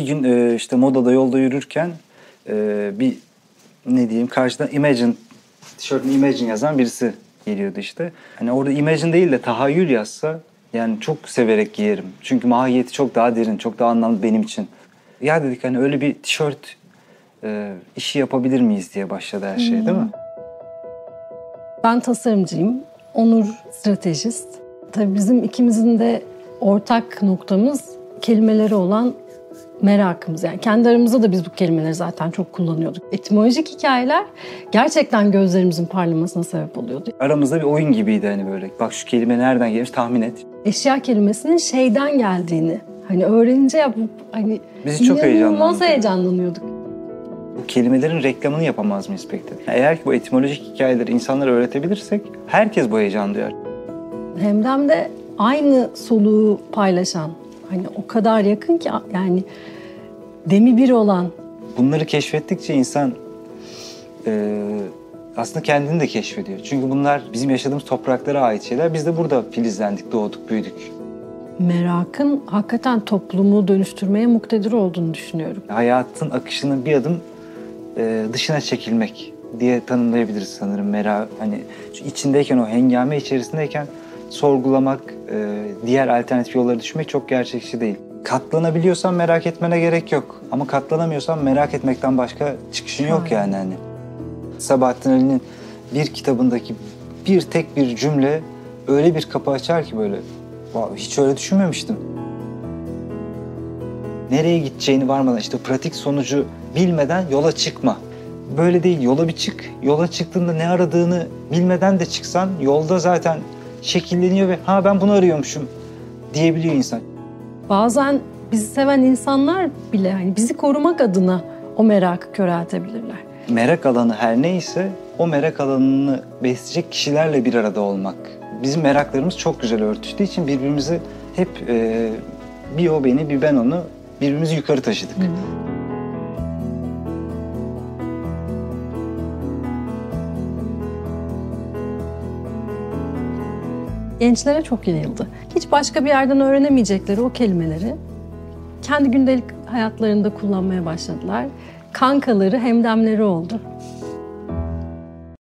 Bir gün e, işte modada yolda yürürken e, bir ne diyeyim karşıdan Imagine tişörtüne Imagine yazan birisi geliyordu işte. Hani orada Imagine değil de tahayyül yazsa yani çok severek giyerim. Çünkü mahiyeti çok daha derin, çok daha anlamlı benim için. Ya dedik hani öyle bir tişört e, işi yapabilir miyiz diye başladı her şey değil mi? Ben tasarımcıyım. Onur stratejist. Tabii bizim ikimizin de ortak noktamız kelimeleri olan merakımız. Yani kendi aramızda da biz bu kelimeleri zaten çok kullanıyorduk. Etimolojik hikayeler gerçekten gözlerimizin parlamasına sebep oluyordu. Aramızda bir oyun gibiydi hani böyle. Bak şu kelime nereden gelmiş tahmin et. Eşya kelimesinin şeyden geldiğini hani öğrenince ya bu hani Bizi çok inanılmaz heyecanlandırdı. heyecanlanıyorduk. Bu kelimelerin reklamını yapamaz mıyız pek dedik. Eğer ki bu etimolojik hikayeleri insanlara öğretebilirsek herkes bu heyecan duyar. Hemdem de aynı soluğu paylaşan hani o kadar yakın ki yani demi bir olan Bunları keşfettikçe insan e, aslında kendini de keşfediyor. Çünkü bunlar bizim yaşadığımız topraklara ait şeyler. Biz de burada filizlendik, doğduk, büyüdük. merakın hakikaten toplumu dönüştürmeye muktedir olduğunu düşünüyorum. Hayatın akışının bir adım e, dışına çekilmek diye tanımlayabiliriz sanırım merak. Hani içindeyken o hengame içerisindeyken sorgulamak, e, diğer alternatif yolları düşünmek çok gerçekçi değil. Katlanabiliyorsan merak etmene gerek yok. Ama katlanamıyorsan merak etmekten başka çıkışın yok yani hani. Sabahattin Ali'nin bir kitabındaki bir tek bir cümle öyle bir kapı açar ki böyle. "Vay, Hiç öyle düşünmemiştim. Nereye gideceğini varmadan işte pratik sonucu bilmeden yola çıkma. Böyle değil yola bir çık. Yola çıktığında ne aradığını bilmeden de çıksan yolda zaten şekilleniyor ve ha ben bunu arıyormuşum diyebiliyor insan. Bazen bizi seven insanlar bile hani bizi korumak adına o merakı köreltebilirler. Merak alanı her neyse o merak alanını besleyecek kişilerle bir arada olmak. Bizim meraklarımız çok güzel örtüştüğü için birbirimizi hep e, bir o beni bir ben onu birbirimizi yukarı taşıdık. Gençlere çok yayıldı. Hiç başka bir yerden öğrenemeyecekleri o kelimeleri kendi gündelik hayatlarında kullanmaya başladılar. Kankaları, hemdemleri oldu.